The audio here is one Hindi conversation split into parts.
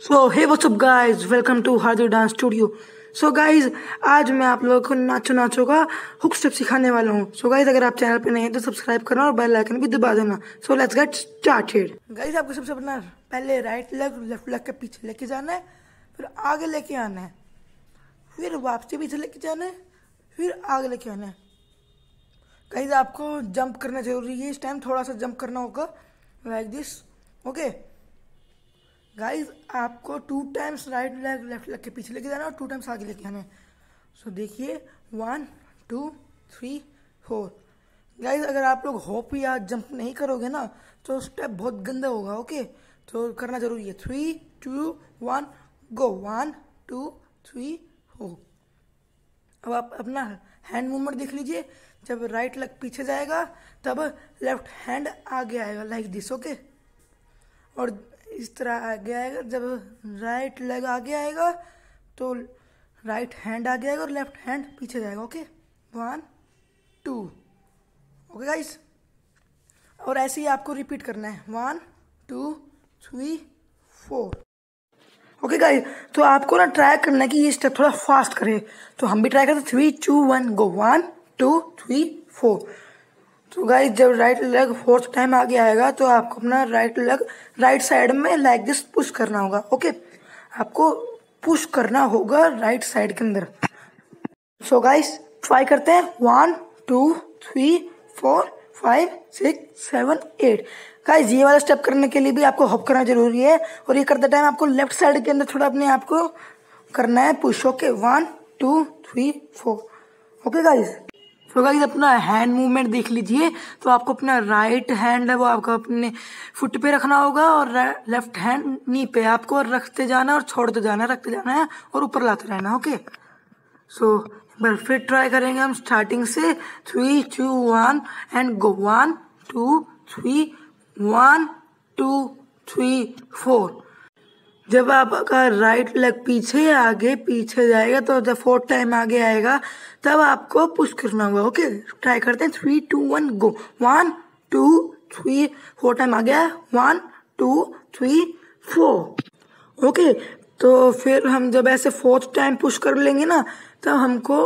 So hey what's up guys welcome to Hardik dance studio so guys आज मैं आप लोगों को नाचो नाचो का हुक स्टेप सिखाने वाला हूँ। सो गाइस अगर आप चैनल पे नहीं हैं तो सब्सक्राइब करना और बेल आइकन भी दबा देना। So let's get started guys आपको सबसे अपना पहले राइट लेग लेफ़्ट लेग के पीछे लेके जाना है, फिर आगे लेके आना है। फिर वापसी पीछे लेके जाना है, फिर आगे लेके आना है। गाइस आपको जंप करना ज़रूरी है। इस टाइम थोड़ा सा जंप करना होगा। लाइक दिस ओके गाइज़ आपको two times right leg left leg के पीछे लेके जाना है और टू टाइम्स आगे लेके आना है। सो देखिए one two three four guys अगर आप लोग होप या जंप नहीं करोगे ना तो स्टेप बहुत गंदा होगा ओके तो करना ज़रूरी है। Three two one go one two three four अब आप अपना हैंड मूवमेंट देख लीजिए। जब राइट लेग पीछे जाएगा, तब लेफ़्ट हैंड आगे आएगा लाइक दिस ओके और इस तरह आगे आएगा, जब राइट लेग आगे आएगा तो राइट हैंड आगे आएगा और लेफ़्ट हैंड पीछे जाएगा okay one two okay guys और ऐसे ही आपको रिपीट करना है। One two three four okay guys तो आपको ना ट्राई करना है कि ये स्टेप थोड़ा फास्ट करे। तो हम भी ट्राई करते हैं। Three two one go one two three four तो गाइस जब राइट लेग फोर्थ टाइम आगे आएगा तो आपको अपना राइट लेग राइट साइड में लाइक दिस पुश करना होगा। ओके आपको पुश करना होगा राइट साइड के अंदर। सो गाइस ट्राई करते हैं। One two three four five six seven eight guys ये वाला स्टेप करने के लिए भी आपको हॉप करना ज़रूरी है और ये करते टाइम आपको लेफ़्ट साइड के अंदर थोड़ा अपने आप को करना है push okay one two three four okay guys तो गाइज़ अपना हैंड मूवमेंट देख लीजिए। तो आपको अपना राइट हैंड है, वो आपको अपने फुट पे रखना होगा और लेफ़्ट हैंड नी पे आपको रखते जाना और छोड़ते जाना रखते जाना है और ऊपर लाते रहना ओके सो बार फिर ट्राई करेंगे हम स्टार्टिंग से three two one and go one two three one two three four जब आपका राइट लेग पीछे आगे पीछे जाएगा तो जब फोर्थ टाइम आगे आएगा, तब आपको पुश करना होगा ओके ट्राई करते हैं. Three two one go one two three four time आ गया. One two three four okay तो फिर हम जब ऐसे फोर्थ टाइम पुश कर लेंगे ना, तब हमको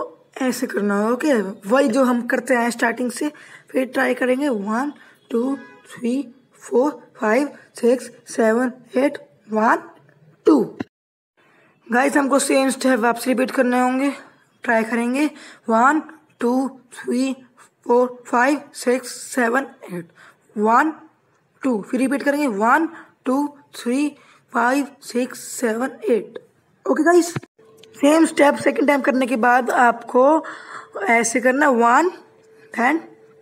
ऐसे करना होगा ओके वही जो हम करते हैं स्टार्टिंग से, फिर ट्राई करेंगे one two three four five six seven eight one two guys हमको सेम स्टेप वापस रिपीट करने होंगे। ट्राई करेंगे one two three four five six seven eight one two फिर रिपीट करेंगे one two three five six seven eight okay guys same step second time करने के बाद आपको ऐसे करना one and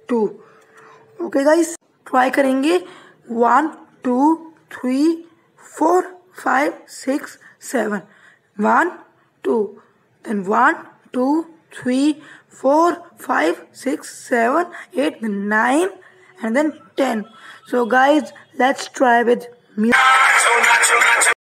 two okay guys try करेंगे one two three four five six seven one two then one two three four five six seven eight nine and then ten so guys let's try with music.